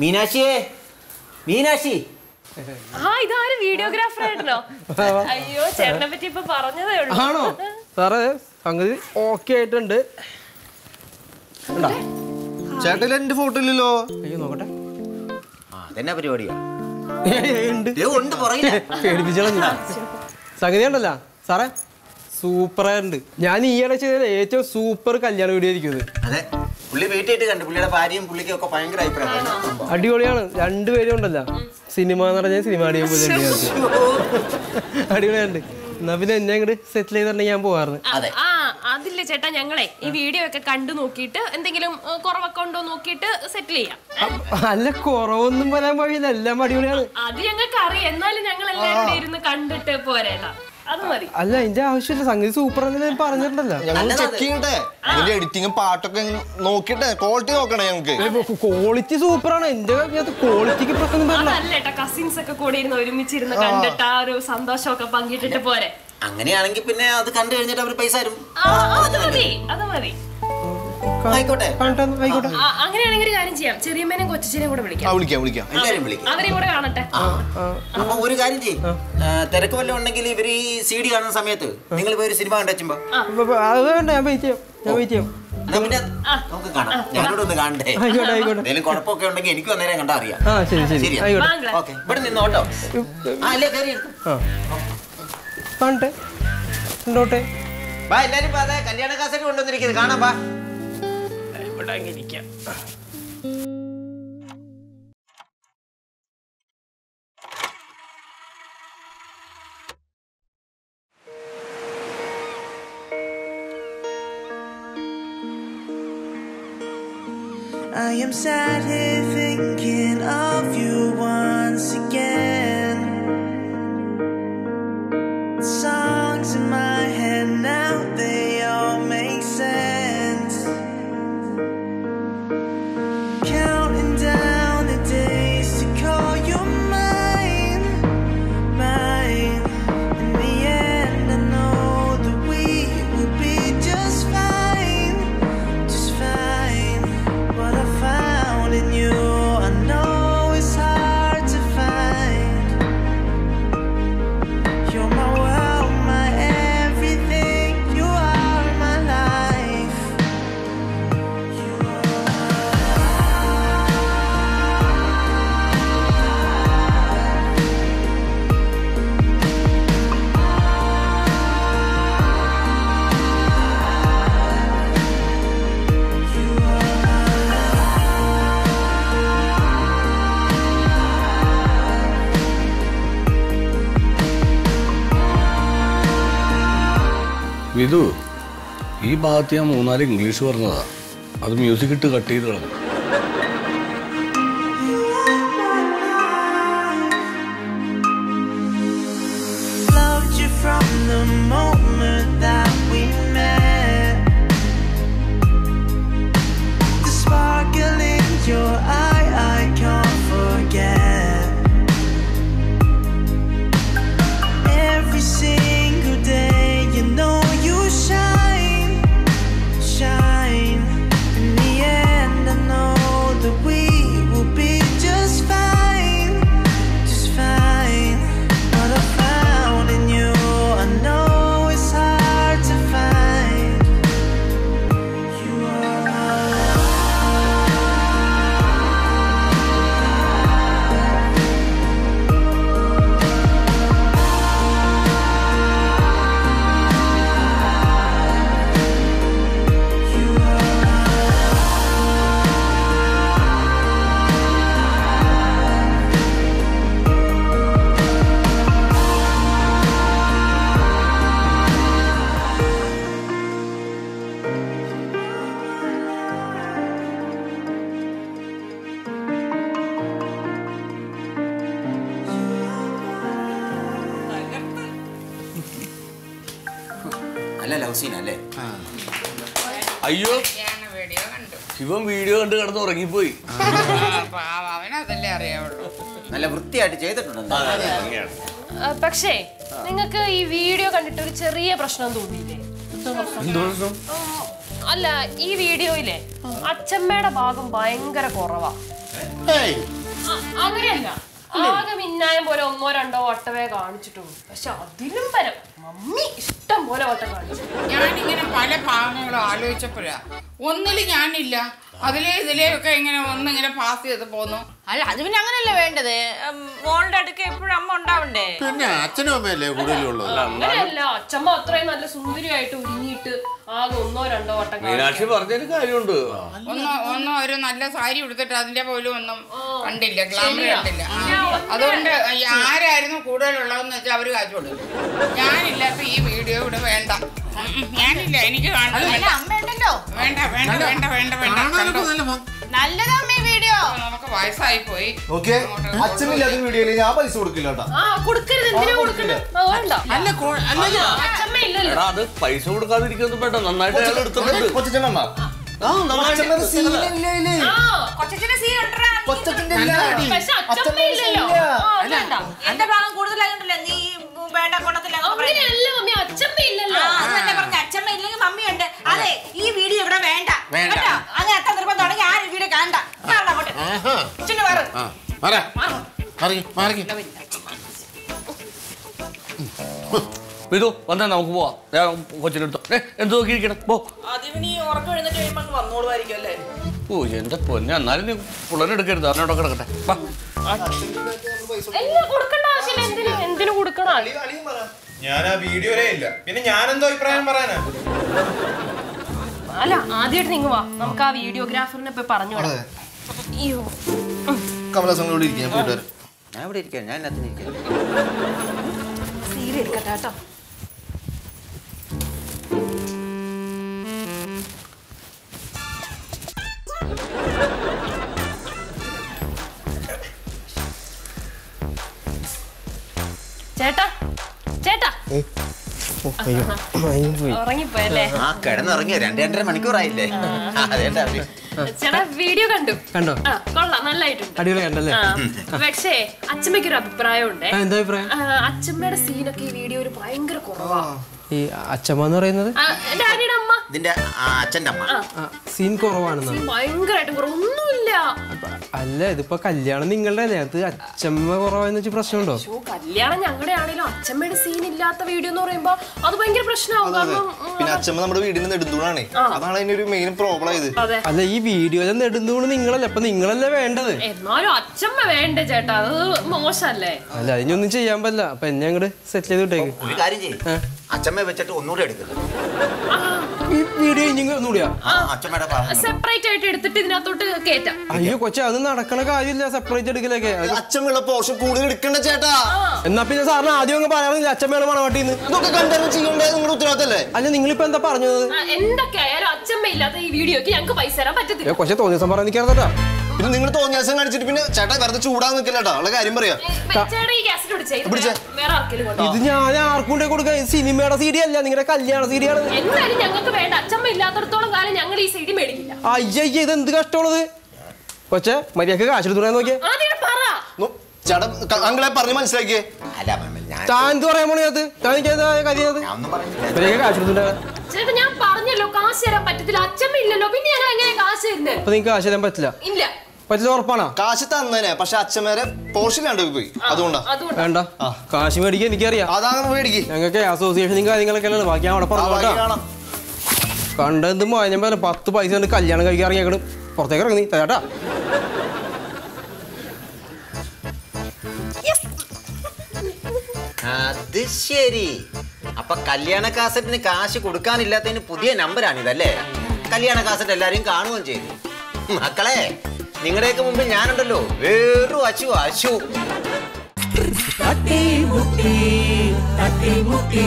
മീനാക്ഷിയേ? മീനാക്ഷി. ആ ഇതാര് വീഡിയോഗ്രാഫർ ആയിട്ടോ അയ്യോ ചേട്ടനെ പറ്റി ഇപ്പൊ പറഞ്ഞതേ ഉള്ളൂ. ആണോ? സാറേ സംഗതി ഓക്കെ ആയിട്ടുണ്ട്. കണ്ടാ? ചേട്ടൻ എന്റെ ഫോട്ടോ ഇല്ലല്ലോ. അയ്യോ നോക്കട്ടെ. അതെന്നാ പരിപാടിയാ? ഉണ്ട്. സംഗതി ഉണ്ടല്ല സാറേ സൂപ്പറായിട്ടുണ്ട് ഞാൻ ഈയിടെ ചെയ്തത് ഏറ്റവും സൂപ്പർ കല്യാണ വീഡിയോ ആയിരിക്കും അതെ. പുള്ളി വെയിറ്റ് കണ്ടു പുള്ളിയുടെ ഭാര്യയും പുള്ളിക്കും ഒക്കെ ഭയങ്കര അഭിപ്രായം. അടിപൊളിയാണ്. രണ്ടുപേരും ഉണ്ടല്ലോ. സിനിമ എന്ന് പറഞ്ഞാൽ സിനിമ അടിപൊളി. അടിപൊളിയുണ്ട് എന്നാ പിന്നെ എന്നെ അങ്ങോട്ട് സെറ്റിൽ ചെയ്തിട്ടുണ്ടെങ്കിൽ ഞാൻ പോകാറുണ്ട് അതെ. ആ അതില്ലേ ചേട്ടാ ഞങ്ങളെ ഈ വീഡിയോ ഒക്കെ കണ്ടു നോക്കിയിട്ട് എന്തെങ്കിലും കുറവൊക്കെ ഉണ്ടോ നോക്കിയിട്ട് സെറ്റിൽ ചെയ്യാം. അല്ല കുറവൊന്നും വരാൻ വഴിയില്ല എല്ലാം അടിപൊളിയാണ്. അത് ഞങ്ങൾക്ക് അറിയാം എന്നാലും ഞങ്ങൾ എല്ലാവരും ഇരുന്ന് കണ്ടിട്ട് പോരേട്ടാ അത് മതി. അല്ല എന്റെ ആവശ്യമില്ല. സംഗീത സൂപ്പർ എന്ന് ഞാൻ പറഞ്ഞിട്ടുണ്ടല്ലോ. ഞങ്ങൾ ചെക്ക് ചെയ്യട്ടെ? ഇതിന്റെ എഡിറ്റിങ്ങും പാട്ടൊക്കെ നോക്കിട്ടെ? ക്വാളിറ്റി നോക്കണേ ഞങ്ങൾക്ക് ക്വാളിറ്റി സൂപ്പറാണ് എന്റെ ക്വാളിറ്റിക്ക് പ്രശ്നം കസിൻസ് ഒക്കെ കൂടി ഇരുന്ന് ഒരുമിച്ചിരുന്ന് കണ്ടിട്ട് ആ ഒരു സന്തോഷമൊക്കെ പങ്കിട്ടിട്ട് പോരെ. അങ്ങനെയാണെങ്കിൽ പിന്നെ അത് കണ്ടു കഴിഞ്ഞിട്ട് അവർ പൈസ തരും. അത് മതി അത് മതി. അങ്ങനെയാണെങ്കിൽ ഒരു കാര്യം ചെയ്യാം. ചെറിയമ്മേനും കൊച്ചിനെയും കൂടെ ആ വിളിക്കാം വിളിക്കാം. വിളിക്കാം എല്ലാരും വിളിക്കും. അവരെയും കൂടെ കാണട്ടെ. അപ്പൊ ഒരു കാര്യം ചെയ്യും. തിരക്ക് വല്ലതും ഉണ്ടെങ്കിൽ ഇവർ ഈ സി ഡി കാണുന്ന സമയത്ത് നിങ്ങൾ പോയി ഒരു സിനിമ കണ്ടുവെച്ചുമ്പോ ഞാൻ വെയിറ്റ് ചെയ്യാം. ഞാൻ വെയിറ്റ് ചെയ്യാം. എന്നാ പിന്നെ നമുക്ക് കാണാം. ഞാനോട് ഒന്ന് കാണണ്ടേ? എന്തെങ്കിലും കുഴപ്പമൊക്കെ ഉണ്ടെങ്കിൽ എനിക്ക് കണ്ടാ അറിയാം. ശരി ഓക്കെ. ഇവിടെ നിന്നോട്ടോ അല്ലേ കയറി കാണട്ടെ വാ എല്ലാരും കല്യാണ കാസറ്റ് കൊണ്ടുവന്നിരിക്കുന്നത് കാണാം വാ. ഇവിടെ അങ്ങ് ഇരിക്കാം I am sat here thinking of Vidhu ഈ ഭാഗത്ത് ഞാൻ മൂന്നാൽ ഇംഗ്ലീഷ് പറഞ്ഞതാ. അത് മ്യൂസിക് ഇട്ട് കട്ട് ചെയ്ത് കളഞ്ഞു. സീൻ അല്ലേ? അയ്യോ. ഞാൻ വീഡിയോ കണ്ടു. ഇവൻ വീഡിയോ കണ്ട് കിടന്ന് ഉറങ്ങിപ്പോയി. നല്ല വൃത്തിയായിട്ട് ചെയ്തിട്ടുണ്ട് പക്ഷേ നിങ്ങൾക്ക് ഈ വീഡിയോ കണ്ടിട്ട് ഒരു ചെറിയ പ്രശ്നം തോന്നിയില്ലേ? അല്ല ഈ വീഡിയോയിലെ അച്ഛമ്മയുടെ ഭാഗം ഭയങ്കര കുറവാ. അങ്ങനെയല്ല. ആകെ മിന്നായം പോലെ ഒന്നോ രണ്ടോ വട്ടവേ കാണിച്ചിട്ടുള്ളൂ. പക്ഷെ അതിലും പരം. മമ്മി ഇഷ്ടം പോലെ ഓട്ടം കാണിച്ചു ഞാനിങ്ങനെ പല ഭാഗങ്ങളും ആലോചിച്ചപ്പോഴാ. ഒന്നിൽ ഞാനില്ല. അതിലേ ഇതിലെ ഒക്കെ ഇങ്ങനെ ഒന്നിങ്ങനെ പാസ് ചെയ്ത് പോന്നു. അല്ല അത് പിന്നെ അങ്ങനല്ലേ വേണ്ടത്? മോളുടെ അടുക്ക എപ്പോഴും അമ്മ ഉണ്ടാവണ്ടേ? പിന്നെ അച്ഛനും അമ്മയല്ലേ കൂടുതലുള്ളത്? അങ്ങനെയല്ല. അച്ഛമ്മ അത്രയും നല്ല സുന്ദരിയായിട്ട് ഒരുങ്ങിയിട്ട് ആകെ ഒന്നോ രണ്ടോ വട്ടം മീനാക്ഷി പറഞ്ഞൊരു കാര്യമുണ്ട്. ഒന്നോ ഒന്നോ ഒരു നല്ല സാരി ഉടുത്തിട്ട് അതിന്റെ പോലും ഒന്നും കണ്ടില്ല ഗ്ലാമർ കണ്ടില്ല. അതുകൊണ്ട് ആരായിരുന്നു കൂടുതലുള്ളതെന്ന് വെച്ചാൽ അവർ കാച്ചു കൊടുക്കും ഞാനില്ലാത്ത ഈ വീഡിയോ ഇവിടെ വേണ്ട. ഞാനില്ല എനിക്ക് കാണണം. അല്ല അമ്മ ഉണ്ടല്ലോ. വേണ്ട വേണ്ട വേണ്ട വേണ്ട വേണ്ട. കാണാനൊക്കെ നല്ല. നല്ലതാ അമ്മ വീഡിയോ. നമുക്ക് വയസ്സായി പോയി. ഓക്കെ അച്ഛനില്ലാത്ത വീഡിയോയിൽ ഞാൻ പൈസ കൊടുക്കില്ല കേട്ടോ. ആ കൊടുക്കരുത്. എന്തിനാ ആ, വേണ്ട. അല്ല കോ- അല്ല അച്ഛമ്മ ഇല്ലല്ലോ. എടാ അത് പൈസ കൊടുക്കാതിരിക്കുന്നു വേണ്ട നന്നായിട്ട് അയാൾ എടുത്തിട്ടുണ്ട്. കൊച്ചച്ഛനമ്മ. ആ നന്നായിട്ട് സീനില്ലേ ആ കൊച്ചച്ഛന്റെ സീൻ ഉണ്ടടാ വേണ്ട എന്റെ ഭാഗം കൂടുതലായിട്ടുണ്ടല്ലേ നീ വേണ്ട അച്ഛമ്മ ഇല്ലെങ്കിൽ മമ്മിയുണ്ട് അതെ. ഈ വീഡിയോ ഇവിടെ വേണ്ട. കേട്ടോ? അങ്ങനെ അത്ര നിർബന്ധമാണെങ്കിൽ ആ വീഡിയോ കാണണ്ട. വിധു വന്നാ നമുക്ക് പോവാം. ഞാൻ കൊച്ചിനെടുത്തോ ഏ എന്ത് നോക്കിയിരിക്കണം പോ. അതിന് ഉറക്കം എഴുന്നേറ്റ് കഴിയുമ്പോൾ വന്നോളുമായിരിക്കും അല്ലേ? ഓ എന്റെ പൊന്നെ എന്നാലും നീ പുള്ളനെ എടുക്കരുത് അവനോടെ കിടക്കട്ടെ. എന്തിനു? എന്തിനു കൊടുക്കണം? ഞാൻ ആ വീഡിയോയിലേ ഇല്ല. പിന്നെ ഞാൻ എന്തോ അഭിപ്രായം പറയാനാ? അല്ല ആദ്യമായിട്ട് നിങ്ങൾ വാ. നമുക്ക് ആ വീഡിയോഗ്രാഫറിനെ പോയി പറഞ്ഞു. അയ്യോ. കമലാസങ്ങളോട് ഇരിക്കും ഞാൻ ഇവിടെ ഇരിക്കാം ഞാൻ എല്ലാത്തിനും ഇരിക്കാം. സീരിയൽ എടുക്കട്ടെ കേട്ടോ. ചേട്ടാ ചേട്ടാ. ഉറങ്ങിപ്പോയല്ലേ? ആ കിടന്നുറങ്ങിയ? രണ്ട് രണ്ടര മണിക്കൂറായില്ലേ? അതേണ്ട അവർ ചേട്ടാ വീഡിയോ കണ്ടു? കൊള്ളാം അടിപൊളി കണ്ടല്ലേ? ആ, പക്ഷേ അച്ഛമ്മയ്ക്ക് ഒരു അഭിപ്രായം ഉണ്ടേ എന്താ അഭിപ്രായം? അച്ഛമ്മയുടെ സീനൊക്കെ ഈ വീഡിയോയിൽ ഭയങ്കര കുറവാ. ഈ അച്ഛമ്മ എന്ന് പറയുന്നത്? ആ, അമ്മ. ഇതിന്റെ അച്ഛന്റെ അമ്മ. സീൻ കുറവാണെന്നാണ്. ഭയങ്കരമായിട്ടും കുറവ്. ഒന്നുമില്ല അല്ല ഇതിപ്പോ കല്യാണം നിങ്ങളുടെ അല്ലേ? അത് അച്ഛമ്മ കുറവാന്ന് വെച്ച് പ്രശ്നമുണ്ടോ? കല്യാണം ഞങ്ങളുടെ ആണെങ്കിലും അച്ഛമ്മയുടെ സീൻ ഇല്ലാത്ത വീഡിയോ എന്ന് പറയുമ്പോ അത് ഭയങ്കര പ്രശ്നമാവും പിന്നെ അച്ഛമ്മ നമ്മുടെ വീടിന് നെടുന്തൂണാണേ അതാണ് അതിന്റെ ഒരു മെയിൻ പ്രോബ്ലം ഇത് അല്ല ഈ വീഡിയോയിലെ നെടുന്തൂണ് നിങ്ങളല്ലേ? അപ്പൊ നിങ്ങളല്ലേ വേണ്ടത്? എന്നാലും അച്ഛമ്മ വേണ്ടേ ചേട്ടാ. അത് മോശല്ലേ? അല്ല അതിനൊന്നും ചെയ്യാൻ പറ്റില്ല. അപ്പൊ എന്നെ അങ്ങോട്ട് സെറ്റ് ചെയ്ത് വിട്ടേക്ക്. അച്ഛമ്മ കാര്യം ചെയ്യും. അച്ഛമ്മയെ വെച്ചിട്ട് ഒന്നുകൂടെ എടുക്കുന്നത് ഈ വീഡിയോ ഇനി ഒന്നുകൂടിയാ സെപ്പറേറ്റ് ആയിട്ട് എടുത്തിട്ട് ഇതിനകത്തോട്ട് കേറ്റാം. അയ്യോ കൊച്ചെ അത് നടക്കണ കാര്യമില്ല. സെപ്പറേറ്റ് എടുക്കലൊക്കെ. പോർഷൻ കൂടുതൽ എടുക്കണ്ട ചേട്ടാ. എന്നാ പിന്നെ സാറിന് ആദ്യം അങ്ങ് ഇതൊക്കെ കണ്ടറിഞ്ഞ് ചെയ്യേണ്ടത് നിങ്ങളുടെ ഉത്തരവാദിത്തല്ലേ? അല്ല നിങ്ങളിപ്പോ എന്താ പറഞ്ഞത്? ആ, എന്തൊക്കെ ആയാലും അച്ഛമ്മ ഈ വീഡിയോക്ക് ഞങ്ങൾക്ക് പൈസ തരാൻ പറ്റത്തില്ല. കൊച്ചേ തോന്നിയ സംഭവം പറയാൻ പിന്നെ നിങ്ങൾ തോന്നിയാസം കാണിച്ചിട്ട് പിന്നെ ചേട്ടാ വെറുതെ ചൂടാൻ നിൽക്കില്ല കേട്ടോ ഉള്ള കാര്യം പറയാ. ഇത് ഞാൻ ആർക്കും കൊണ്ടേ കൊടുക്ക സിനിമയുടെ സീഡി അല്ല നിങ്ങളുടെ കല്യാണ സീഡിയാണ്. ഞങ്ങൾക്ക് വേണ്ട. അച്ഛമ്മ ഇല്ലാത്തടത്തോളം കാലം ഞങ്ങൾ ഈ സൈഡി മേടിക്കില്ല. അയ്യയ്യ ഇത് എന്ത് കഷ്ടമുള്ളത് കൊച്ചെ മര്യാദയ്ക്ക് കാശ് എടുത്തു നോക്കിയേ. ചേട്ടാ അങ്കളെ പറഞ്ഞ് മനസ്സിലാക്കിയേ. ഞാൻ താൻ എന്ത് പറയാൻ പോണത് താൻ എനിക്കത് കാര്യം ഞാൻ ഒന്നും പറഞ്ഞില്ല. മര്യാദയ്ക്ക് കാശ് എടുത്തുണ്ടാ പറഞ്ഞല്ലോ കാശ് തരാൻ പറ്റത്തില്ല. അച്ഛമ്മ ഇല്ലല്ലോ. പിന്നെ ഞങ്ങൾ എങ്ങനെ കാശ് തരുന്നത് അപ്പൊ നിങ്ങൾക്ക് കാശ് തരാൻ പറ്റില്ല? ഇല്ല. പറ്റില്ല ഉറപ്പാണോ? കാശ് തന്നേനെ. പക്ഷെ അച്ഛന്മാരെ പോർഷനിലാണ്ട് പോയി. അതുകൊണ്ടാ. അതുകൊണ്ട്. വേണ്ട. കാശ് മേടിക്കാൻ എനിക്കറിയാം. അതാണ് മേടിക്ക്. ഞങ്ങൾക്ക് അസോസിയേഷനും കാര്യങ്ങളൊക്കെ അല്ലേ ബാക്കി ഞാൻ അവിടെ ആ പറഞ്ഞു വഴി കേട്ടോ കാണാം. കണ്ടെന്ത് പത്ത് പൈസ കൊണ്ട് കല്യാണം കഴിക്കാൻ ഇറങ്ങിയേക്കണ്. പുറത്തേക്ക് ഇറങ്ങി തേട്ടാ അത് ശരി. അപ്പൊ കല്യാണ കാസറ്റിന് കാശ് കൊടുക്കാനില്ലാത്തതിന് പുതിയ നമ്പറാണ് ഇതല്ലേ കല്യാണ കാസറ്റ് എല്ലാരും കാണുകയും ചെയ്തു. മക്കളെ നിങ്ങളുടെയൊക്കെ മുമ്പിൽ ഞാനുണ്ടല്ലോ. വേറു അശു അശു. തട്ടി മുട്ടി തട്ടി മുട്ടി.